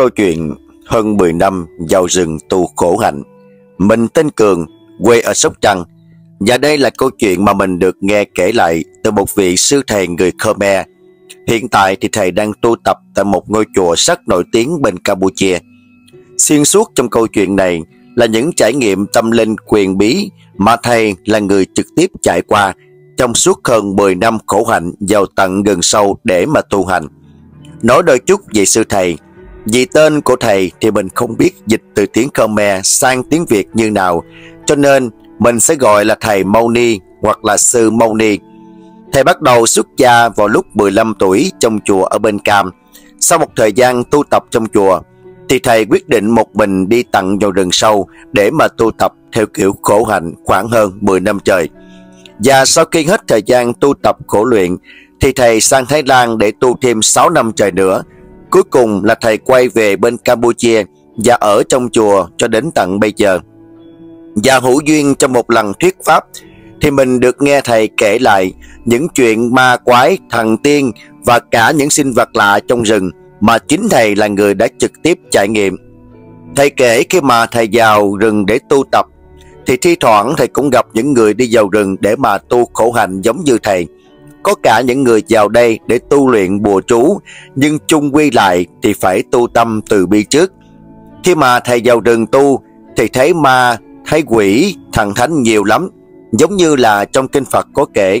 câu chuyện hơn 10 năm vào rừng tu khổ hạnh. Mình tên Cường, quê ở Sóc Trăng. Và đây là câu chuyện mà mình được nghe kể lại từ một vị sư thầy người Khmer. Hiện tại thì thầy đang tu tập tại một ngôi chùa rất nổi tiếng bên Campuchia. Xuyên suốt trong câu chuyện này là những trải nghiệm tâm linh quyền bí mà thầy là người trực tiếp trải qua trong suốt hơn 10 năm khổ hạnh vào tận gần sâu để mà tu hành. Nói đôi chút về sư thầy, vì tên của thầy thì mình không biết dịch từ tiếng Khmer sang tiếng Việt như nào, cho nên mình sẽ gọi là thầy Mâu Ni hoặc là sư Mâu Ni. Thầy bắt đầu xuất gia vào lúc 15 tuổi trong chùa ở bên Cam. Sau một thời gian tu tập trong chùa, thì thầy quyết định một mình đi tận vào rừng sâu để mà tu tập theo kiểu khổ hạnh khoảng hơn 10 năm trời. Và sau khi hết thời gian tu tập khổ luyện, thì thầy sang Thái Lan để tu thêm 6 năm trời nữa. Cuối cùng là thầy quay về bên Campuchia và ở trong chùa cho đến tận bây giờ. Và hữu duyên trong một lần thuyết pháp thì mình được nghe thầy kể lại những chuyện ma quái, thần tiên và cả những sinh vật lạ trong rừng mà chính thầy là người đã trực tiếp trải nghiệm. Thầy kể khi mà thầy vào rừng để tu tập thì thi thoảng thầy cũng gặp những người đi vào rừng để mà tu khổ hạnh giống như thầy. Có cả những người vào đây để tu luyện bùa chú, nhưng chung quy lại thì phải tu tâm từ bi trước. Khi mà thầy vào rừng tu, thì thấy ma, thấy quỷ, thần thánh nhiều lắm, giống như là trong kinh Phật có kể.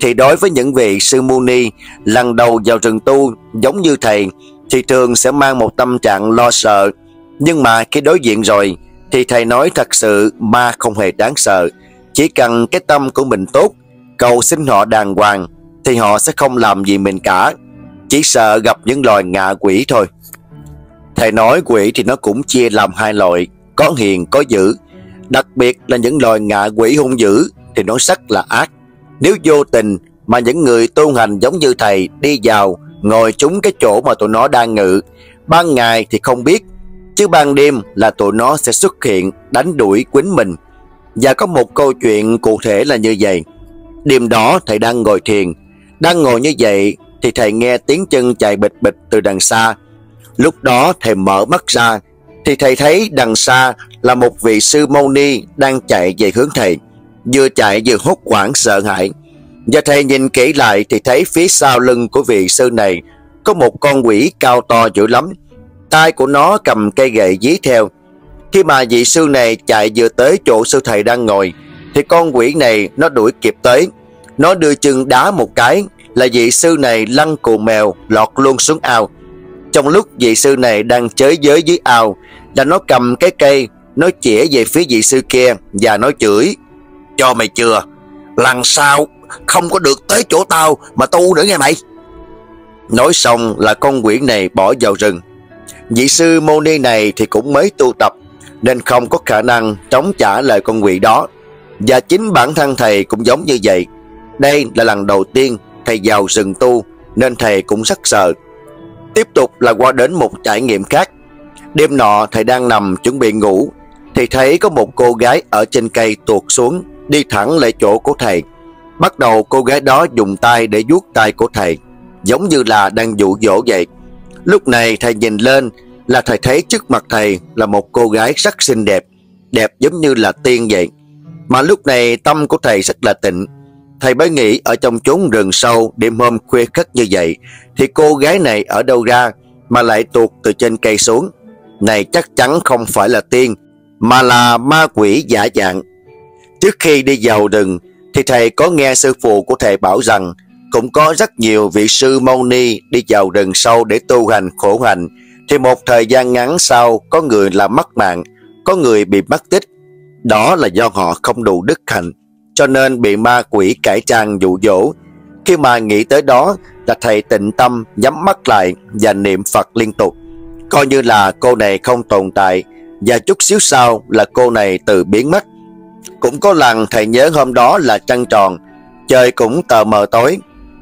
Thì đối với những vị sư Muni lần đầu vào rừng tu giống như thầy, thì thường sẽ mang một tâm trạng lo sợ. Nhưng mà khi đối diện rồi, thì thầy nói thật sự ma không hề đáng sợ. Chỉ cần cái tâm của mình tốt cầu xin họ đàng hoàng thì họ sẽ không làm gì mình cả. Chỉ sợ gặp những loài ngạ quỷ thôi. Thầy nói quỷ thì nó cũng chia làm hai loại, có hiền có dữ. Đặc biệt là những loài ngạ quỷ hung dữ thì nó rất là ác. Nếu vô tình mà những người tu hành giống như thầy đi vào ngồi trúng cái chỗ mà tụi nó đang ngự, ban ngày thì không biết, chứ ban đêm là tụi nó sẽ xuất hiện đánh đuổi quýnh mình. Và có một câu chuyện cụ thể là như vậy. Đêm đó thầy đang ngồi thiền. Đang ngồi như vậy Thì thầy nghe tiếng chân chạy bịch bịch từ đằng xa. Lúc đó thầy mở mắt ra Thì thầy thấy đằng xa Là một vị sư mâu ni Đang chạy về hướng thầy. Vừa chạy vừa hốt hoảng sợ hãi. Và thầy nhìn kỹ lại Thì thấy phía sau lưng của vị sư này Có một con quỷ cao to dữ lắm. Tay của nó cầm cây gậy dí theo. Khi mà vị sư này chạy vừa tới chỗ sư thầy đang ngồi thì con quỷ này nó đuổi kịp tới. Nó đưa chân đá một cái, là vị sư này lăn cù mèo, lọt luôn xuống ao. Trong lúc vị sư này đang chới giới dưới ao, là nó cầm cái cây, nó chĩa về phía vị sư kia và nó chửi, Cho mày chưa Lần sau không có được tới chỗ tao mà tu nữa nghe mày Nói xong là con quỷ này bỏ vào rừng Vị sư mô ni này thì cũng mới tu tập, Nên không có khả năng chống trả lời con quỷ đó và chính bản thân thầy cũng giống như vậy. Đây là lần đầu tiên thầy vào rừng tu nên thầy cũng rất sợ. Tiếp tục là qua đến một trải nghiệm khác. Đêm nọ thầy đang nằm chuẩn bị ngủ thì thấy có một cô gái ở trên cây tuột xuống đi thẳng lại chỗ của thầy. Bắt đầu cô gái đó dùng tay để vuốt tay của thầy giống như là đang dụ dỗ vậy. Lúc này thầy nhìn lên là thầy thấy trước mặt thầy là một cô gái rất xinh đẹp, đẹp giống như là tiên vậy. Mà lúc này tâm của thầy rất là tịnh. Thầy mới nghĩ ở trong chốn rừng sâu đêm hôm khuya khất như vậy thì cô gái này ở đâu ra mà lại tuột từ trên cây xuống. Này chắc chắn không phải là tiên mà là ma quỷ giả dạng. Trước khi đi vào rừng thì thầy có nghe sư phụ của thầy bảo rằng cũng có rất nhiều vị sư mâu ni đi vào rừng sâu để tu hành khổ hành thì một thời gian ngắn sau có người là mất mạng, có người bị mất tích đó là do họ không đủ đức hạnh, cho nên bị ma quỷ cải trang dụ dỗ. Khi mà nghĩ tới đó là thầy tịnh tâm nhắm mắt lại và niệm Phật liên tục. Coi như là cô này không tồn tại và chút xíu sau là cô này từ biến mất. Cũng có lần thầy nhớ hôm đó là trăng tròn, trời cũng tờ mờ tối.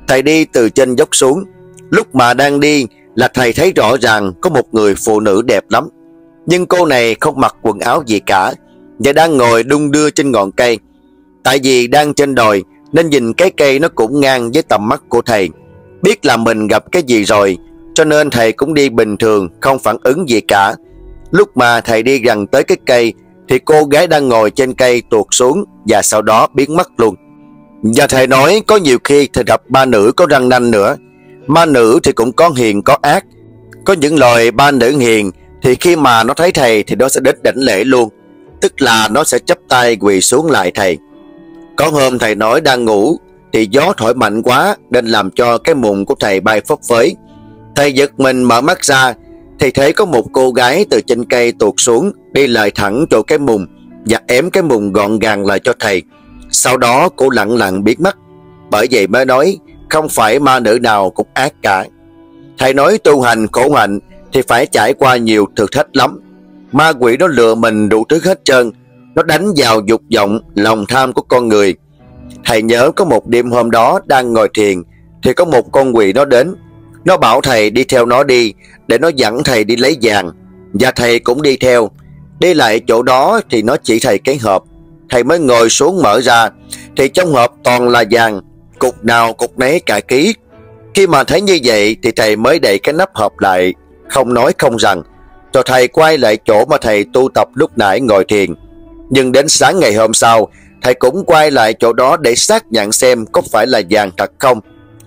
Thầy đi từ trên dốc xuống. Lúc mà đang đi là thầy thấy rõ ràng có một người phụ nữ đẹp lắm. Nhưng cô này không mặc quần áo gì cả, và đang ngồi đung đưa trên ngọn cây. Tại vì đang trên đồi nên nhìn cái cây nó cũng ngang với tầm mắt của thầy. Biết là mình gặp cái gì rồi, Cho nên thầy cũng đi bình thường Không phản ứng gì cả. Lúc mà thầy đi gần tới cái cây Thì cô gái đang ngồi trên cây tuột xuống Và sau đó biến mất luôn. Và thầy nói có nhiều khi thầy gặp ba nữ có răng nanh nữa. Ma nữ thì cũng có hiền có ác. Có những loài ba nữ hiền Thì khi mà nó thấy thầy Thì nó sẽ đến đảnh lễ luôn. Tức là nó sẽ chấp tay quỳ xuống lại thầy. Có hôm thầy nói đang ngủ, Thì gió thổi mạnh quá, Nên làm cho cái mùng của thầy bay phấp phới. Thầy giật mình mở mắt ra, Thì thấy có một cô gái từ trên cây tuột xuống, Đi lại thẳng chỗ cái mùng Và ém cái mùng gọn gàng lại cho thầy. Sau đó cô lặng lặng biến mất Bởi vậy mới nói, Không phải ma nữ nào cũng ác cả. Thầy nói tu hành khổ hạnh Thì phải trải qua nhiều thử thách lắm. Ma quỷ nó lừa mình đủ thứ hết trơn. Nó đánh vào dục vọng, Lòng tham của con người. Thầy nhớ có một đêm hôm đó Đang ngồi thiền, Thì có một con quỷ nó đến. Nó bảo thầy đi theo nó đi, Để nó dẫn thầy đi lấy vàng. Và thầy cũng đi theo. Đi lại chỗ đó thì nó chỉ thầy cái hộp. Thầy mới ngồi xuống mở ra, Thì trong hộp toàn là vàng. Cục nào cục nấy cả ký. Khi mà thấy như vậy Thì thầy mới đậy cái nắp hộp lại, Không nói không rằng rồi thầy quay lại chỗ mà thầy tu tập lúc nãy ngồi thiền. Nhưng đến sáng ngày hôm sau, thầy cũng quay lại chỗ đó để xác nhận xem có phải là vàng thật không.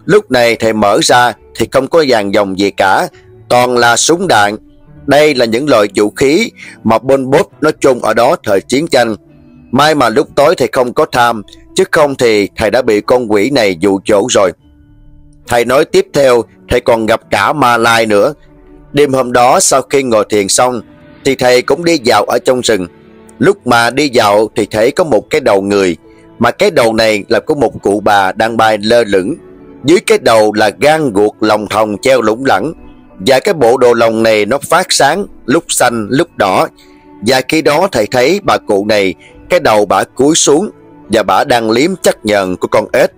Lúc này thầy mở ra thì không có vàng dòng gì cả, toàn là súng đạn. Đây là những loại vũ khí mà Pol Pot nó chung ở đó thời chiến tranh. May mà lúc tối thầy không có tham, chứ không thì thầy đã bị con quỷ này dụ chỗ rồi. Thầy nói tiếp theo, thầy còn gặp cả Ma Lai nữa, Đêm hôm đó sau khi ngồi thiền xong, Thì thầy cũng đi dạo ở trong rừng. Lúc mà đi dạo thì thấy có một cái đầu người, Mà cái đầu này là có một cụ bà đang bay lơ lửng. Dưới cái đầu là gan ruột lòng thòng treo lủng lẳng, Và cái bộ đồ lòng này nó phát sáng Lúc xanh, lúc đỏ. Và khi đó thầy thấy bà cụ này, Cái đầu bà cúi xuống, Và bà đang liếm chắc nhờn của con ếch.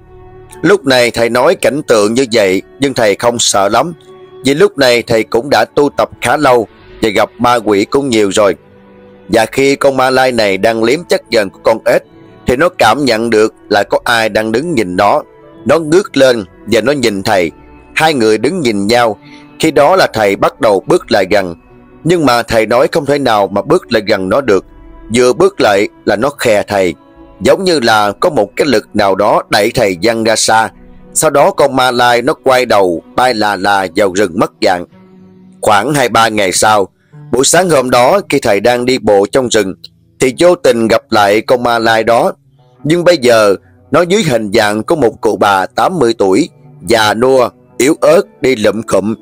Lúc này thầy nói cảnh tượng như vậy, Nhưng thầy không sợ lắm vì lúc này thầy cũng đã tu tập khá lâu và gặp ma quỷ cũng nhiều rồi. Và khi con ma lai này đang liếm chất dần của con ếch, thì nó cảm nhận được là có ai đang đứng nhìn nó. Nó ngước lên và nó nhìn thầy. Hai người đứng nhìn nhau. Khi đó là thầy bắt đầu bước lại gần. Nhưng mà thầy nói không thể nào mà bước lại gần nó được. Vừa bước lại là nó khè thầy. Giống như là có một cái lực nào đó đẩy thầy văng ra xa sau đó con ma lai nó quay đầu bay là là vào rừng mất dạng. Khoảng 2-3 ngày sau, buổi sáng hôm đó khi thầy đang đi bộ trong rừng thì vô tình gặp lại con ma lai đó. Nhưng bây giờ nó dưới hình dạng của một cụ bà 80 tuổi, già nua, yếu ớt đi lụm khụm.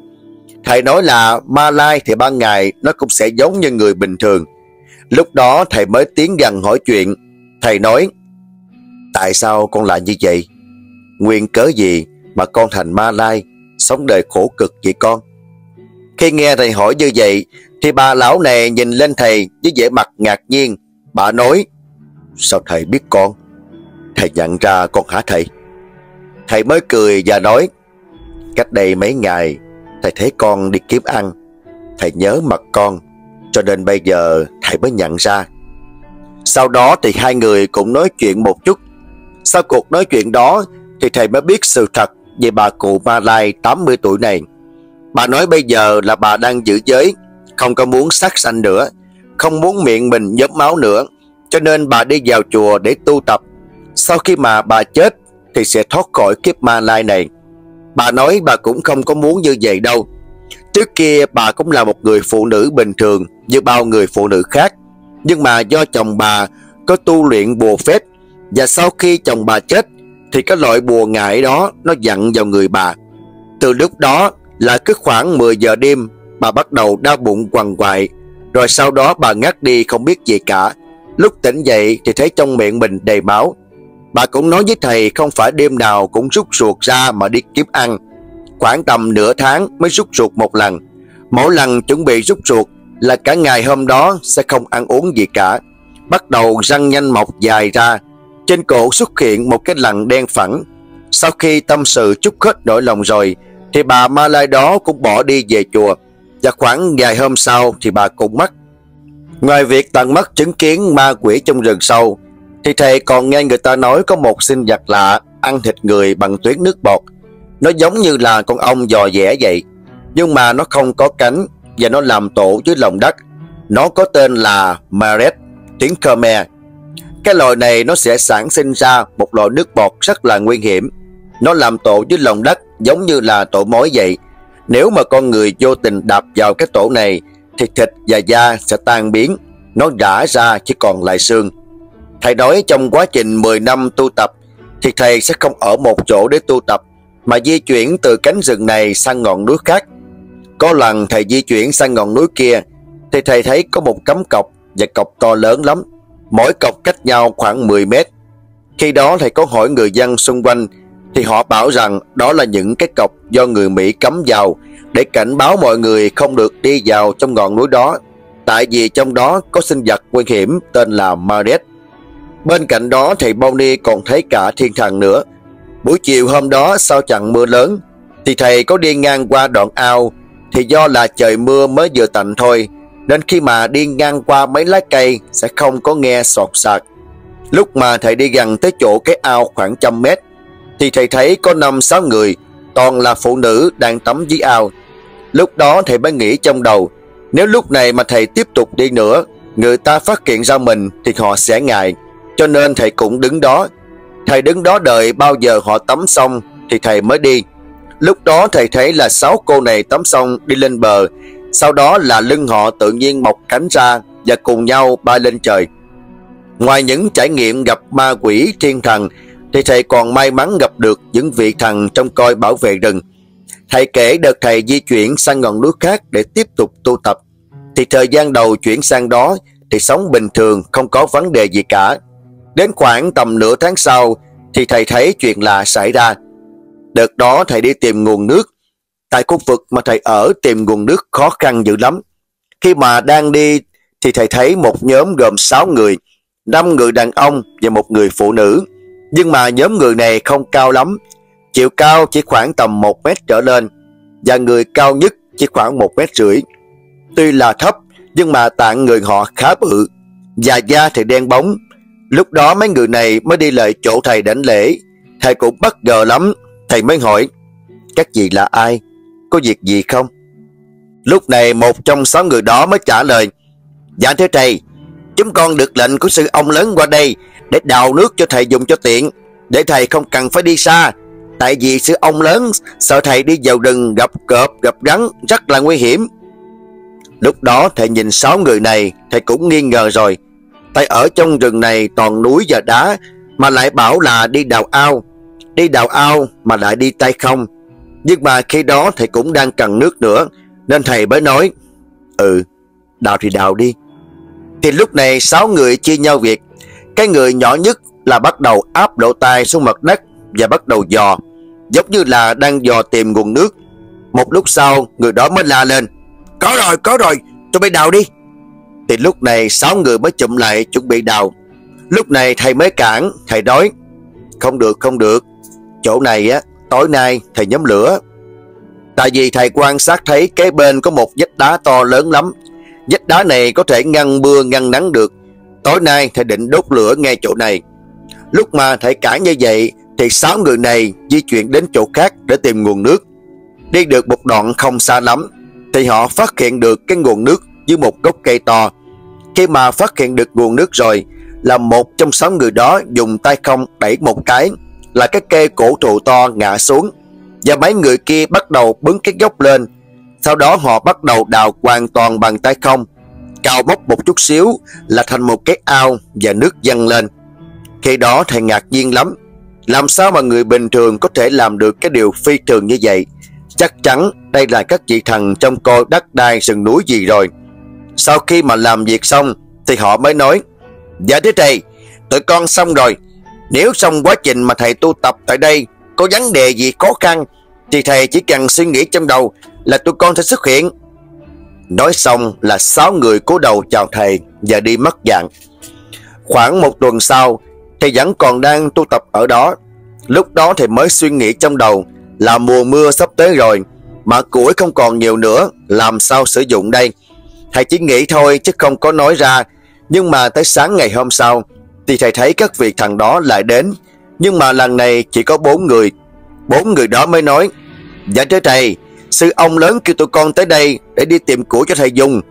Thầy nói là ma lai thì ban ngày nó cũng sẽ giống như người bình thường. Lúc đó thầy mới tiến gần hỏi chuyện. Thầy nói, tại sao con lại như vậy? Nguyện cớ gì mà con thành ma lai, Sống đời khổ cực vậy con? Khi nghe thầy hỏi như vậy, Thì bà lão này nhìn lên thầy Với vẻ mặt ngạc nhiên. Bà nói, Sao thầy biết con? Thầy nhận ra con hả thầy? Thầy mới cười và nói, Cách đây mấy ngày, Thầy thấy con đi kiếm ăn. Thầy nhớ mặt con, Cho nên bây giờ thầy mới nhận ra. Sau đó thì hai người cũng nói chuyện một chút. Sau cuộc nói chuyện đó thì thầy mới biết sự thật về bà cụ Ma Lai 80 tuổi này. Bà nói bây giờ là bà đang giữ giới, không có muốn sát sanh nữa, không muốn miệng mình nhớp máu nữa, cho nên bà đi vào chùa để tu tập. Sau khi mà bà chết thì sẽ thoát khỏi kiếp Ma Lai này. Bà nói bà cũng không có muốn như vậy đâu. Trước kia bà cũng là một người phụ nữ bình thường như bao người phụ nữ khác. Nhưng mà do chồng bà có tu luyện bùa phép và sau khi chồng bà chết thì cái loại bùa ngải đó nó dặn vào người bà. Từ lúc đó là cứ khoảng 10 giờ đêm, bà bắt đầu đau bụng quằn quại rồi sau đó bà ngất đi không biết gì cả. Lúc tỉnh dậy thì thấy trong miệng mình đầy máu. Bà cũng nói với thầy không phải đêm nào cũng rút ruột ra mà đi kiếm ăn. Khoảng tầm nửa tháng mới rút ruột một lần. Mỗi lần chuẩn bị rút ruột là cả ngày hôm đó sẽ không ăn uống gì cả. Bắt đầu răng nhanh mọc dài ra trên cổ xuất hiện một cái lằn đen phẳng. Sau khi tâm sự chút hết nỗi lòng rồi, thì bà Ma Lai đó cũng bỏ đi về chùa. Và khoảng vài hôm sau thì bà cũng mất. Ngoài việc tận mắt chứng kiến ma quỷ trong rừng sâu, thì thầy còn nghe người ta nói có một sinh vật lạ ăn thịt người bằng tuyết nước bọt. Nó giống như là con ong dò dẻ vậy. Nhưng mà nó không có cánh và nó làm tổ dưới lòng đất. Nó có tên là Maret, tiếng Khmer. Cái loại này nó sẽ sản sinh ra một loại nước bọt rất là nguy hiểm. Nó làm tổ dưới lòng đất giống như là tổ mối vậy. Nếu mà con người vô tình đạp vào cái tổ này thì thịt và da sẽ tan biến, nó rã ra chỉ còn lại xương. Thầy nói trong quá trình 10 năm tu tập thì thầy sẽ không ở một chỗ để tu tập mà di chuyển từ cánh rừng này sang ngọn núi khác. Có lần thầy di chuyển sang ngọn núi kia thì thầy thấy có một cấm cọc và cọc to lớn lắm, mỗi cọc cách nhau khoảng 10 mét. Khi đó thầy có hỏi người dân xung quanh, thì họ bảo rằng đó là những cái cọc do người Mỹ cấm vào để cảnh báo mọi người không được đi vào trong ngọn núi đó tại vì trong đó có sinh vật nguy hiểm tên là Maret. Bên cạnh đó thầy Bonnie còn thấy cả thiên thần nữa. Buổi chiều hôm đó sau trận mưa lớn, thì thầy có đi ngang qua đoạn ao, thì do là trời mưa mới vừa tạnh thôi nên khi mà đi ngang qua mấy lá cây sẽ không có nghe sọt sạt. Lúc mà thầy đi gần tới chỗ cái ao khoảng trăm mét thì thầy thấy có năm sáu người toàn là phụ nữ đang tắm dưới ao. Lúc đó thầy mới nghĩ trong đầu nếu lúc này mà thầy tiếp tục đi nữa người ta phát hiện ra mình thì họ sẽ ngại cho nên thầy cũng đứng đó. Thầy đứng đó đợi bao giờ họ tắm xong thì thầy mới đi. Lúc đó thầy thấy là sáu cô này tắm xong đi lên bờ, sau đó là lưng họ tự nhiên mọc cánh ra và cùng nhau bay lên trời. Ngoài những trải nghiệm gặp ma quỷ thiên thần, thì thầy còn may mắn gặp được những vị thần trong coi bảo vệ rừng. Thầy kể đợt thầy di chuyển sang ngọn núi khác để tiếp tục tu tập. Thì thời gian đầu chuyển sang đó, thì sống bình thường, không có vấn đề gì cả. Đến khoảng tầm nửa tháng sau, thì thầy thấy chuyện lạ xảy ra. Đợt đó thầy đi tìm nguồn nước. Tại khu vực mà thầy ở tìm nguồn nước khó khăn dữ lắm. Khi mà đang đi thì thầy thấy một nhóm gồm 6 người, 5 người đàn ông và một người phụ nữ. Nhưng mà nhóm người này không cao lắm, chiều cao chỉ khoảng tầm 1 mét trở lên và người cao nhất chỉ khoảng 1 mét rưỡi. Tuy là thấp nhưng mà tạng người họ khá bự, và da thì đen bóng, Lúc đó mấy người này mới đi lại chỗ thầy đảnh lễ. Thầy cũng bất ngờ lắm. Thầy mới hỏi, các vị là ai? Có việc gì không? Lúc này một trong sáu người đó mới trả lời, Dạ thưa thầy, chúng con được lệnh của sư ông lớn qua đây để đào nước cho thầy dùng cho tiện, để thầy không cần phải đi xa. Tại vì sư ông lớn sợ thầy đi vào rừng gặp cọp, gặp rắn rất là nguy hiểm. Lúc đó thầy nhìn sáu người này, thầy cũng nghi ngờ rồi. Tại ở trong rừng này toàn núi và đá Mà lại bảo là đi đào ao Đi đào ao mà lại đi tay không nhưng mà khi đó thầy cũng đang cần nước nữa. Nên thầy mới nói Ừ đào thì đào đi. Thì lúc này sáu người chia nhau việc. Cái người nhỏ nhất là bắt đầu áp lỗ tai xuống mặt đất Và bắt đầu dò, Giống như là đang dò tìm nguồn nước. Một lúc sau, người đó mới la lên, Có rồi có rồi tôi mới đào đi. Thì lúc này sáu người mới chụm lại chuẩn bị đào. Lúc này thầy mới cản, Thầy nói, Không được không được, Chỗ này á tối nay thầy nhóm lửa. Tại vì thầy quan sát thấy kế bên có một vách đá to lớn lắm. Vách đá này có thể ngăn mưa ngăn nắng được. Tối nay thầy định đốt lửa ngay chỗ này. Lúc mà thầy cản như vậy Thì sáu người này di chuyển đến chỗ khác để tìm nguồn nước. Đi được một đoạn không xa lắm Thì họ phát hiện được cái nguồn nước dưới một gốc cây to. Khi mà phát hiện được nguồn nước rồi, là một trong sáu người đó dùng tay không đẩy một cái, là cái cây cổ thụ to ngã xuống. Và mấy người kia bắt đầu bứng cái gốc lên. Sau đó họ bắt đầu đào hoàn toàn bằng tay không. Cào bốc một chút xíu là thành một cái ao và nước dâng lên. Khi đó thầy ngạc nhiên lắm. Làm sao mà người bình thường có thể làm được cái điều phi thường như vậy? Chắc chắn đây là các vị thần trong coi đất đai rừng núi gì rồi. Sau khi mà làm việc xong Thì họ mới nói Dạ thế thầy, Tụi con xong rồi nếu xong quá trình mà thầy tu tập tại đây, Có vấn đề gì khó khăn, Thì thầy chỉ cần suy nghĩ trong đầu Là tụi con sẽ xuất hiện. Nói xong là sáu người cố đầu chào thầy Và đi mất dạng. Khoảng một tuần sau, Thầy vẫn còn đang tu tập ở đó. Lúc đó thầy mới suy nghĩ trong đầu Là mùa mưa sắp tới rồi, Mà củi không còn nhiều nữa, Làm sao sử dụng đây? Thầy chỉ nghĩ thôi chứ không có nói ra. Nhưng mà tới sáng ngày hôm sau thì thầy thấy các vị thằng đó lại đến. Nhưng mà lần này chỉ có bốn người. Bốn người đó mới nói Dạ thưa thầy Sư ông lớn kêu tụi con tới đây Để đi tìm củi cho thầy dùng.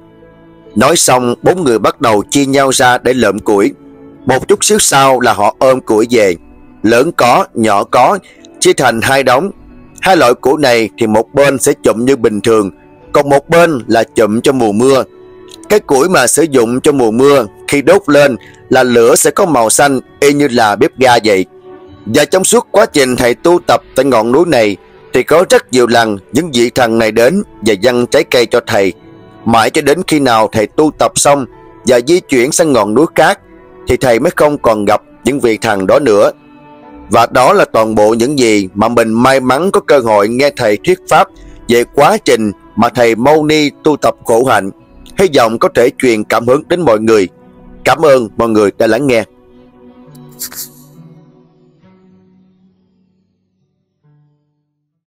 Nói xong bốn người bắt đầu chia nhau ra để lượm củi. Một chút xíu sau là họ ôm củi về. Lớn có, nhỏ có Chia thành hai đống. Hai loại củi này thì một bên sẽ chụm như bình thường Còn một bên là chụm cho mùa mưa. Cái củi mà sử dụng cho mùa mưa khi đốt lên là lửa sẽ có màu xanh Y như là bếp ga vậy Và trong suốt quá trình thầy tu tập tại ngọn núi này, Thì có rất nhiều lần những vị thần này đến Và dâng trái cây cho thầy Mãi cho đến khi nào thầy tu tập xong Và di chuyển sang ngọn núi khác, Thì thầy mới không còn gặp những vị thần đó nữa và đó là toàn bộ những gì mà mình may mắn có cơ hội nghe thầy thuyết pháp về quá trình mà thầy Mâu Ni tu tập khổ hạnh. Hy vọng có thể truyền cảm hứng đến mọi người. Cảm ơn mọi người đã lắng nghe.